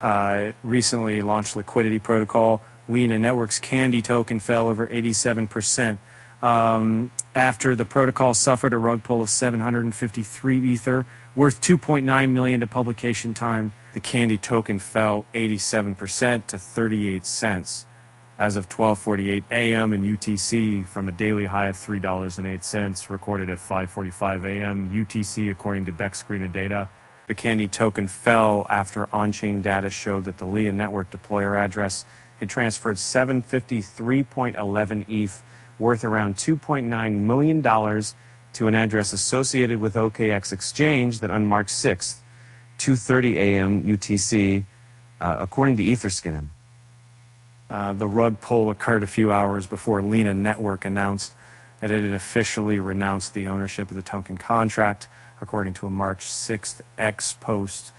uh, recently launched liquidity protocol. Lena Network's Candy token fell over 87% um, after the protocol suffered a rug pull of 753 Ether, worth 2.9 million to publication time. The Candy token fell 87% to 38 cents as of 12:48 a.m. in UTC from a daily high of $3.08 recorded at 5:45 a.m. UTC according to DEX Screener data. The Candy token fell after on-chain data showed that the Lena network deployer address had transferred 753.11 ETH worth around $2.9 million to an address associated with OKX exchange that on March 6th, 2.30 a.m. UTC, uh, according to Etherscan. Uh, the rug pull occurred a few hours before Lena Network announced that it had officially renounced the ownership of the token contract according to a March 6th X post.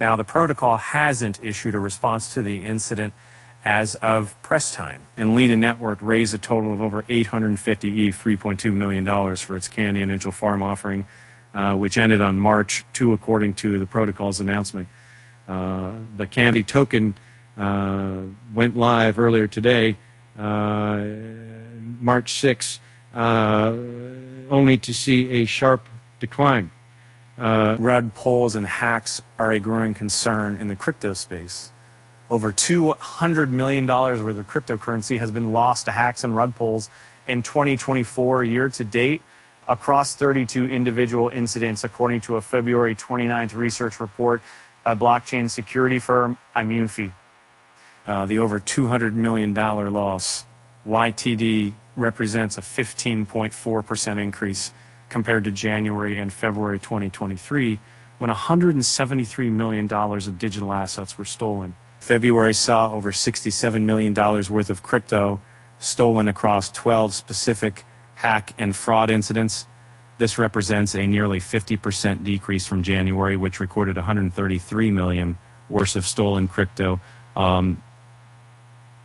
Now, the protocol hasn't issued a response to the incident as of press time. And Lena Network raised a total of over 850 ETH, $3.2 million for its Candy and Angel Farm offering, uh, which ended on March 2, according to the protocol's announcement. Uh, the Candy token uh, went live earlier today, uh, March 6, uh, only to see a sharp decline. Uh, rug pulls and hacks are a growing concern in the crypto space. Over $200 million worth of cryptocurrency has been lost to hacks and rug pulls in 2024 year to date across 32 individual incidents, according to a February 29th research report by blockchain security firm ImmuneFi. Uh, the over $200 million loss, YTD represents a 15.4% increase compared to January and February 2023, when $173 million of digital assets were stolen. February saw over $67 million worth of crypto stolen across 12 specific hack and fraud incidents. This represents a nearly 50% decrease from January, which recorded 133 million worth of stolen crypto. Um,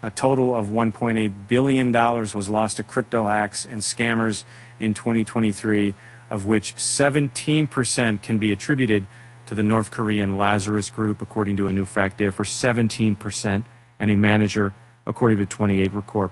a total of $1.8 billion was lost to crypto hacks and scammers in 2023, of which 17% can be attributed to the North Korean Lazarus Group, according to a new fact there, for 17%, and a manager, according to 28 Recorp.